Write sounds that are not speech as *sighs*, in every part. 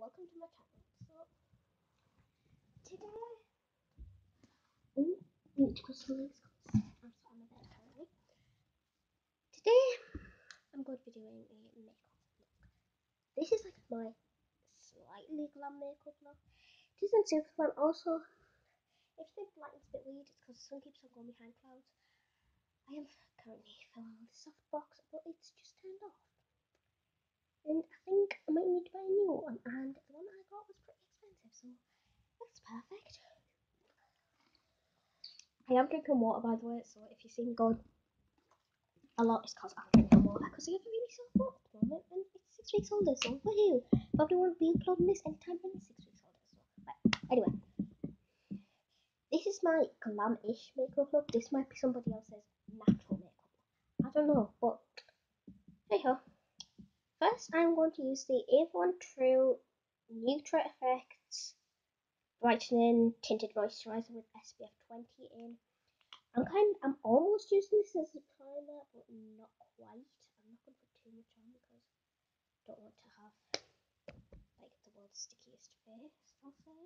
welcome to my channel. So today, ooh, need to the legs I'm sat on bed currently. Today, I'm going to be doing a makeup look. This is like my slightly glam makeup look. It isn't super glam. Also, if the lighting's a bit weird, it's because the sun keeps on going behind clouds. I am currently filling the softbox, but it's just turned off. And I new one, and the one I got was pretty expensive, so that's perfect. I am drinking water, by the way, so if you see me going a lot, it's because I'm drinking water, because I have a really sore throat at the moment, and it's six weeks older, so woohoo! Probably won't be uploading this anytime in six weeks older, so, but anyway. This is my glam-ish makeup look. This might be somebody else's natural makeup. I don't know, but hey ho. First, I'm going to use the Avon True Nutra Effects Brightening Tinted Moisturizer with SPF 20 in. I'm kind I'm almost using this as a primer, but not quite. I'm not going to put too much on because I don't want to have like the world's stickiest face, I'll say.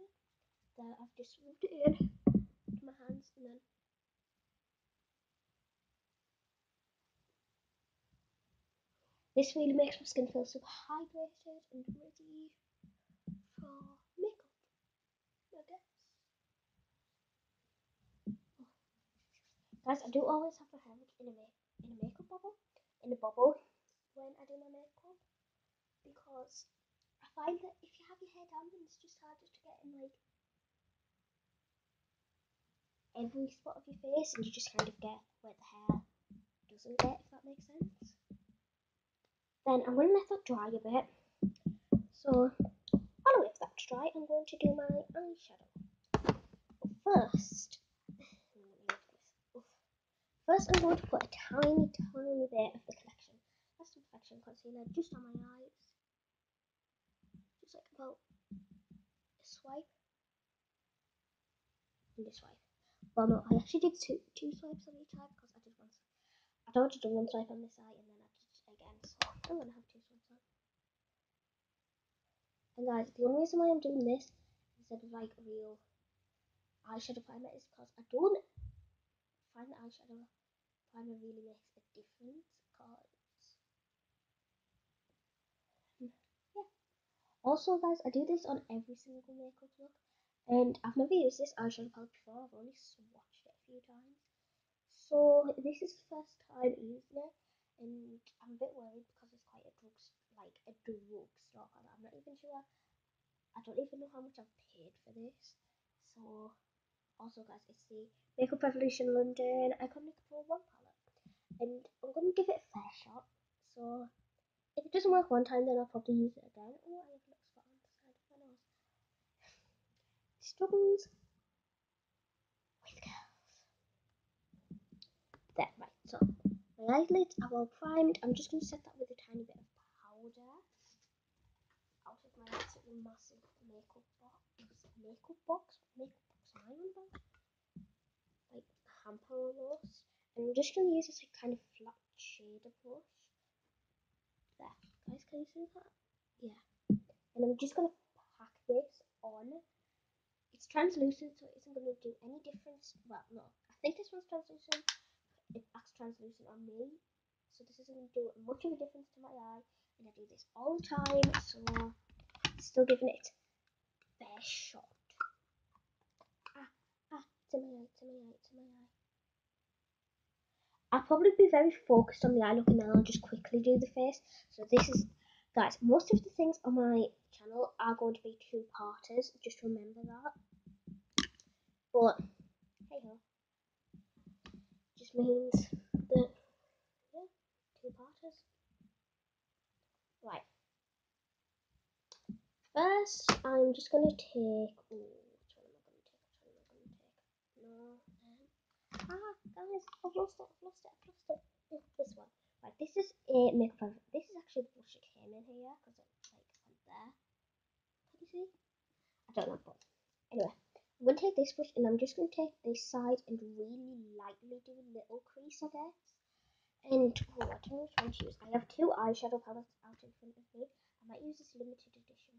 There, I've just rubbed it in to my hands and then This really makes my skin feel super hydrated and ready for makeup, I guess. Guys, I do always have my hair in a, in a makeup bubble, in a bubble when I do my makeup because I find that if you have your hair down then it's just harder to get in like every spot of your face and you just kind of get where the hair doesn't get, if that makes sense. Then I'm going to let that dry a bit. So while I wait for that to dry, I'm going to do my eyeshadow. But first, first I'm going to put a tiny, tiny bit of the collection. That's the Perfection Concealer just on my eyes. Just like about a swipe. And a swipe. Well, no, I actually did two, two swipes on each eye because I did one. I'd already done one swipe on this eye and then I did it again. So I'm to have two swipes on. And guys, the only reason why I'm doing this instead of like real eyeshadow primer is because I don't find the eyeshadow primer really makes a difference because yeah. Also guys, I do this on every single makeup look and I've never used this eyeshadow palette before, I've only swatched it a few times. So this is the first time using it and I'm a bit worried because drug like a drugstore I'm not even sure I don't even know how much I've paid for this. So, also guys, it's the Makeup Revolution London Iconic Pro 1 palette. And I'm to give it a fair shot. So, if it doesn't work one time, then I'll probably use it again. Oh, I have a little spot on the side of my nose. *sighs* Struggles with girls. There, right, so my eyelids are all primed. I'm just to set that with a tiny bit of powder out of my absolutely massive makeup box. Makeup box? Makeup box iron box? Like hamper almost. And I'm just going to use this like kind of flat shader brush. There. Guys, can you see that? Yeah. And I'm just going to pack this on. It's translucent, so it isn't going to do any difference. Well, no. I think this one's translucent. It acts translucent on me. So this isn't going to do much of a difference to my eye. And I do this all the time. So Still giving it a fair shot. Ah, ah, to my eye, to my eye, to my eye. I'll probably be very focused on the eye look and then I'll just quickly do the face. So this is, guys, most of the things on my channel are going to be two-parters. Just remember that. But, hey ho. Just means that, yeah, two-parters. Right. First, I'm just going to take. Ooh, which one am I going to take? Which one am I going to take? No. Um, ah, guys, I've lost it. I've lost it. I've lost it. this one. Right, this is a makeup. This is actually the brush that came in here because it's like went there. Can you see? I don't know, but anyway. I'm going to take this brush and I'm just going to take this side and really lightly do a little crease, I guess. And oh, I which one to use. I have two eyeshadow palettes out in front of me. I might use this limited edition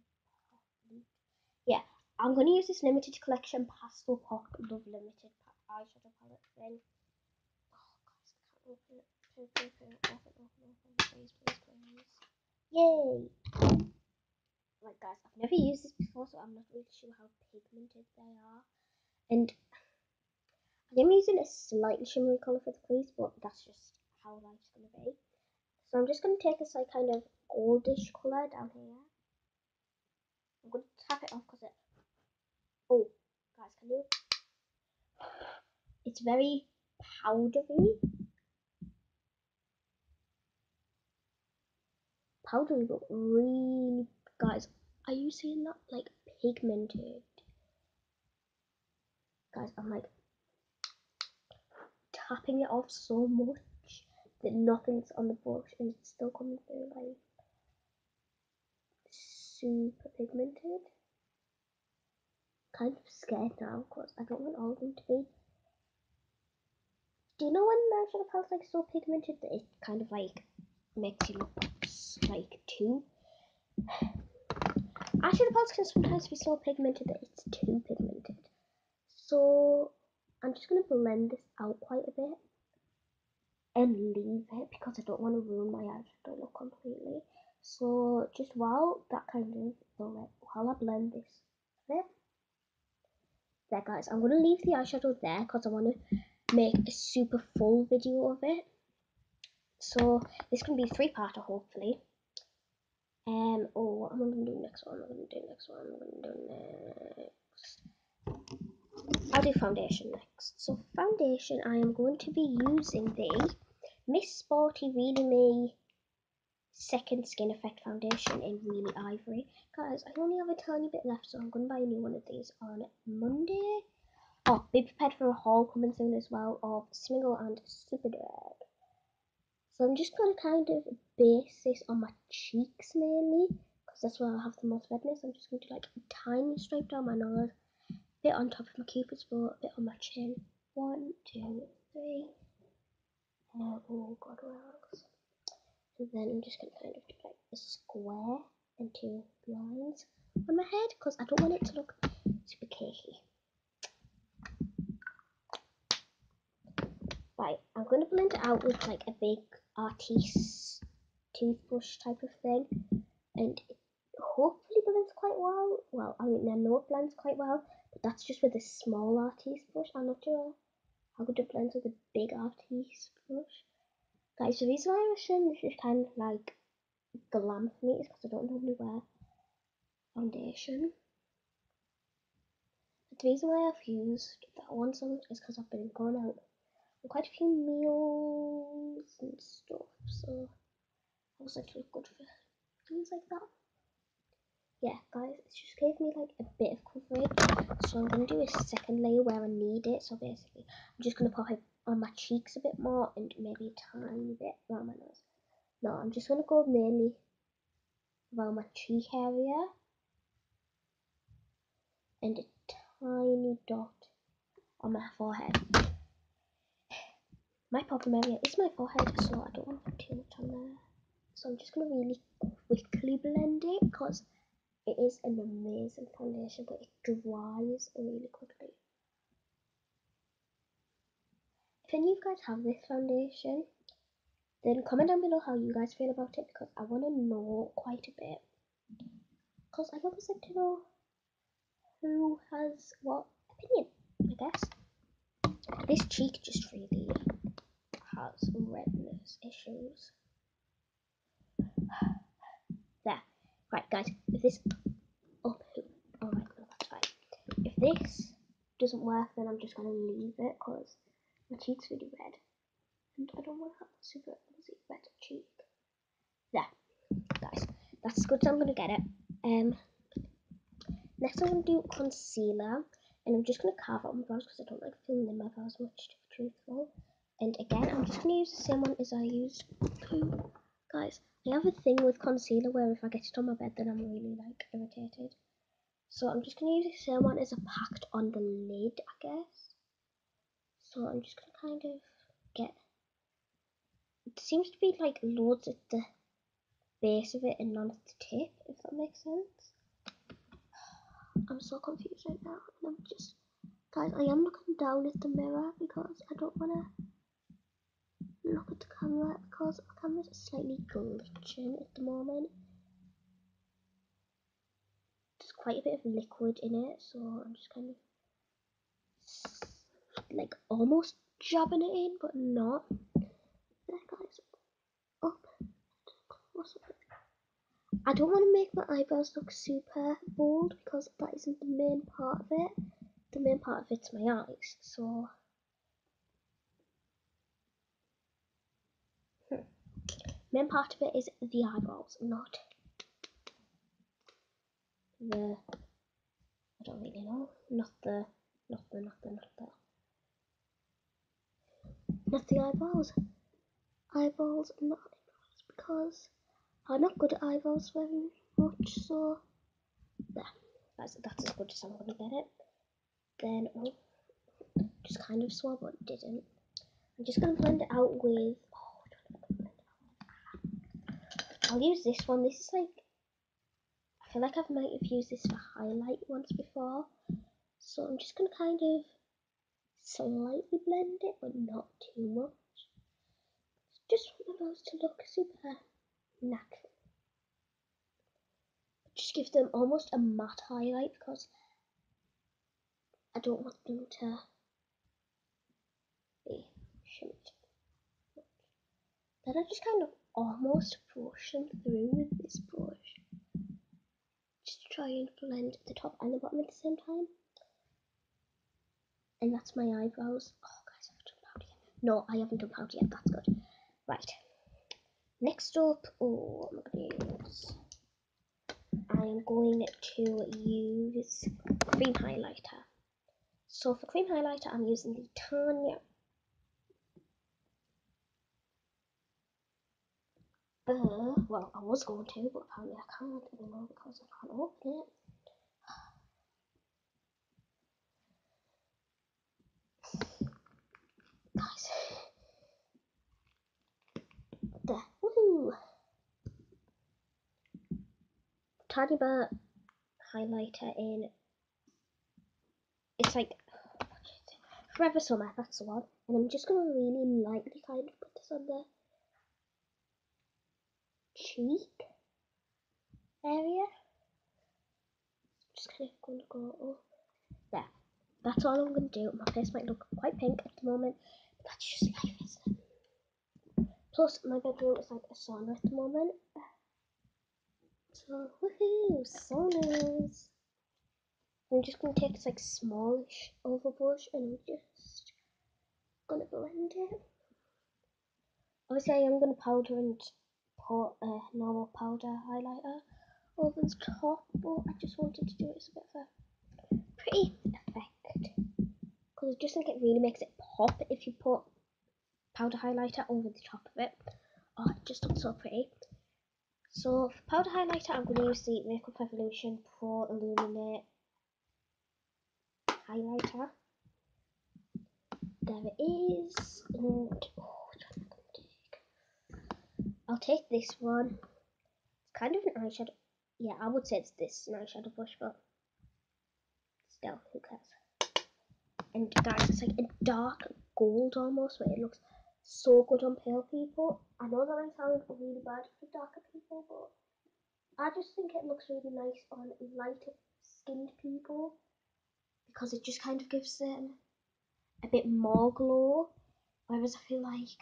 Yeah, I'm going to use this limited collection Pastel Pop Love Limited eyeshadow palette thing. Oh, guys, I can't open it. Open, open, open, open, please, please, please. Yay! Like, guys, I've never used this before, so I'm not really sure how pigmented they are. And I'm using a slightly shimmery colour for the crease, but that's just how life's going to be. So I'm just going to take this like kind of goldish colour down here. I'm going to tap it off because it... Oh, guys, can you... It's very powdery. Powdery, but really... Guys, are you seeing that? Like, pigmented. Guys, I'm like tapping it off so much that nothing's on the brush and it's still coming through like super pigmented. Kind of scared now because I don't want all of them to be. Do you know when eyeshadow palettes like so pigmented that it kind of like makes you look like too? Eyeshadow palettes can sometimes be so pigmented that it's too pigmented. So I'm just going to blend this out quite a bit and leave it because I don't want to ruin my eyeshadow look completely. So just while that kind of, while I blend this bit, there guys, I'm going to leave the eyeshadow there because I want to make a super full video of it. So this can be three-parter hopefully. Um, oh, what am I to do next? one? I'm to do next? one, I'm to do next? I'll do foundation next. So foundation, I am going to be using the Miss Sporty Really Me Second Skin Effect Foundation in Really Ivory. Guys, I only have a tiny bit left, so I'm going to buy a new one of these on Monday. Oh, be prepared for a haul coming soon as well of Smiggle and Superdrug. So I'm just going to kind of base this on my cheeks mainly, because that's where I have the most redness. I'm just going to like a tiny stripe down my nose bit on top of my cupid's bow, a bit on my chin. One, two, three. Uh, oh god, where? And then I'm just gonna kind of do like a square and two lines on my head because I don't want it to look super cakey. Right, I'm gonna blend it out with like a big Artis toothbrush type of thing, and it hopefully blends quite well. Well, I mean, I know it blends quite well, but that's just with a small Artis brush. I'm not sure how good it blends with a big Artis brush. Guys, the reason why I'm showing this is kind of like glam for me is because I don't normally wear foundation. But the reason why I've used that one so much is because I've been going out quite a few meals and stuff, so I was actually good for things like that yeah guys it just gave me like a bit of coverage. So i'm going to do a second layer where i need it. So basically i'm just going to pop it on my cheeks a bit more and maybe a tiny bit around my nose. No i'm just going to go mainly around my cheek area and a tiny dot on my forehead. My problem area is my forehead so i don't want to put too much on there. So i'm just going to really quickly blend it because it is an amazing foundation, but it dries really quickly. If any of you guys have this foundation, then comment down below how you guys feel about it because I want to know quite a bit. Because I always like to know who has what opinion, I guess. This cheek just really has some redness issues. Right, guys, if this oh, alright, no, that's fine. If this doesn't work, then I'm just gonna leave it because my cheek's really red, and I don't want to have a super red cheek. There, guys, that's good. So I'm gonna get it. Um, next I'm gonna do concealer, and I'm just gonna carve out my brows because I don't like filling in my brows much, to be truthful. And again, I'm just gonna use the same one as I used to, guys. I have a thing with concealer where if I get it on my bed then I'm really like irritated. So I'm just going to use the same one as a packed on the lid I guess. So I'm just going to kind of get, it seems to be like loads at the base of it and none at the tip if that makes sense. *sighs* I'm so confused right now. And I'm just, guys, I am looking down at the mirror because I don't want to look at the camera because the camera's slightly glitching at the moment. There's quite a bit of liquid in it, so I'm just kind of like almost jabbing it in, but not. There, guys. Up. I don't want to make my eyebrows look super bold because that isn't the main part of it. The main part of it's my eyes, so... Main part of it is the eyebrows, not the... I don't really know. Not the... Not the, not the, not the... Not the eyebrows. Eyeballs, not eyebrows, because I'm not good at eyebrows very much, so yeah, that's, that's as good as I'm to get it. Then, oh, just kind of saw but didn't. I'm just going to blend it out with, I'll use this one. This is like, I feel like I might have used this for highlight once before. So I'm just going to kind of slightly blend it, but not too much. Just want those to look super natural. Just give them almost a matte highlight because I don't want them to be shimmered. Then I just kind of almost them through with this brush. Just try and blend the top and the bottom at the same time. And that's my eyebrows. Oh guys, I've done powder yet. No, I haven't done powder yet, that's good. Right. Next up, oh, I'm gonna use. I am going to use cream highlighter. So for cream highlighter, I'm using the Tanya. Uh, well, I was going to, but apparently I can't anymore because I can't open it. Guys. There. Woohoo! Tanya Burr highlighter in. It's like Forever Summer, that's the one. And I'm just gonna really lightly kind of put this on the cheek area. Just of gonna go oh, there. That's all I'm gonna do. My face might look quite pink at the moment, but that's just life, isn't it? Plus, my bedroom is like a sauna at the moment. So, woohoo, saunas. I'm just gonna take this like smallish overbrush and I'm just gonna blend it. Obviously, I am gonna powder and put a uh, normal powder highlighter over the top, but I just wanted to do it as a bit of a pretty effect. Because I just think it really makes it pop if you put powder highlighter over the top of it. Oh, it just looks so pretty. So for powder highlighter, I'm going to use the Makeup Revolution Pro Illuminate highlighter. There it is. And? I'll take this one. It's kind of an eyeshadow. Yeah, I would say it's this an eyeshadow brush, but still, who cares? And guys, it's like a dark gold almost, but it looks so good on pale people. I know that might sound really bad for darker people, but I just think it looks really nice on lighter skinned people because it just kind of gives them a bit more glow. Whereas I feel like,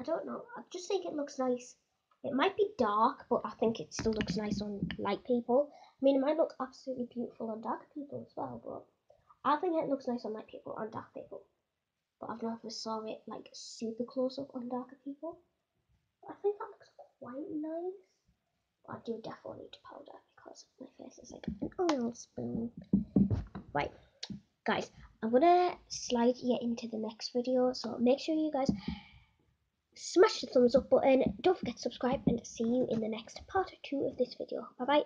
I don't know, I just think it looks nice. It might be dark, but I think it still looks nice on light people. I mean, it might look absolutely beautiful on dark people as well, but I think it looks nice on light people and dark people but I've never saw it like super close up on darker people. I think that looks quite nice. But I do definitely need to powder because my face is like an oil spoon. Right, guys, I'm gonna slide you into the next video, so make sure you guys smash the thumbs up button. Don't forget to subscribe and see you in the next part or two of this video. Bye bye.